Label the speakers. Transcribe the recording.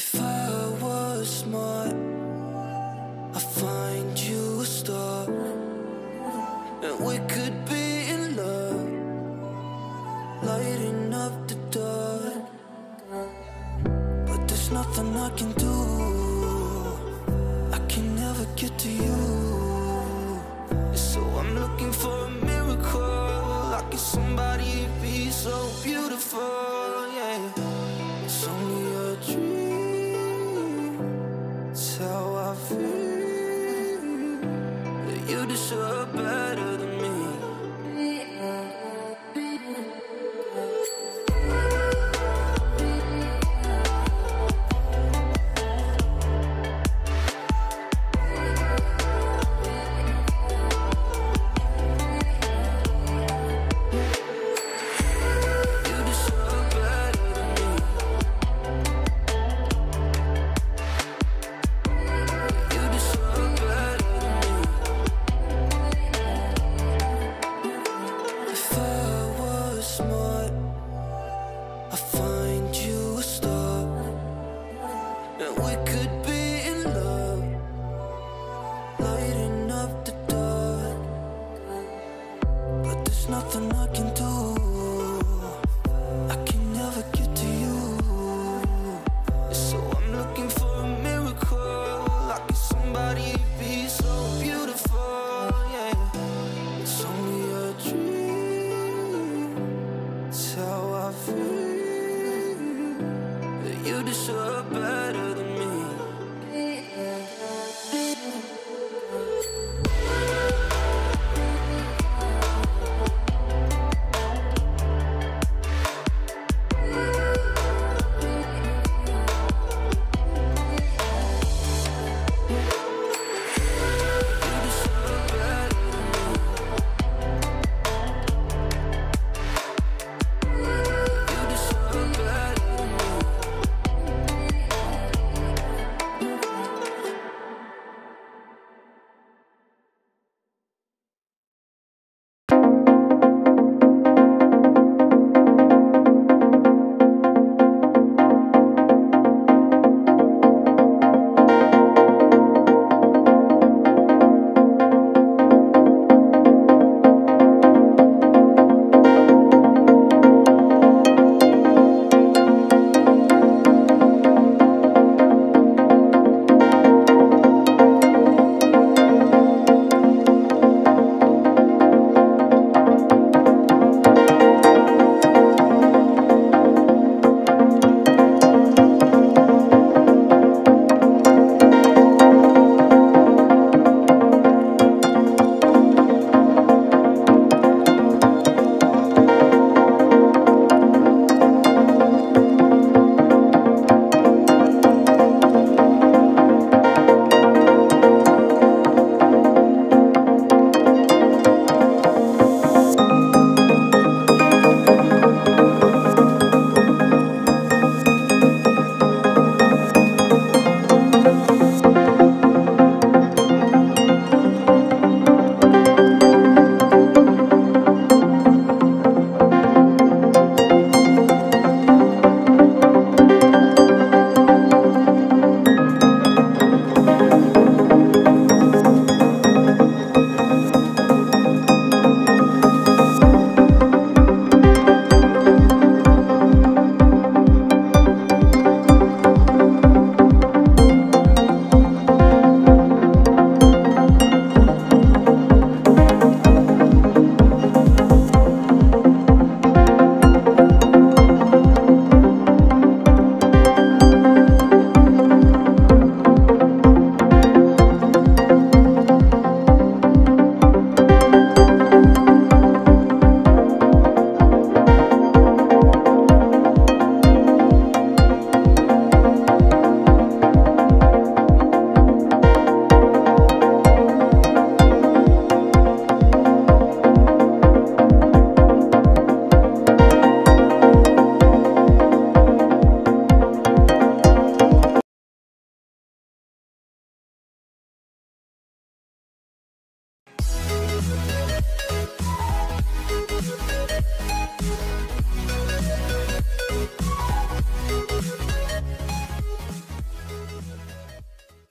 Speaker 1: If I was smart, I'd find you a star, and we could be in love, lighting up the dark. But there's nothing I can do. I can never get to you. You deserve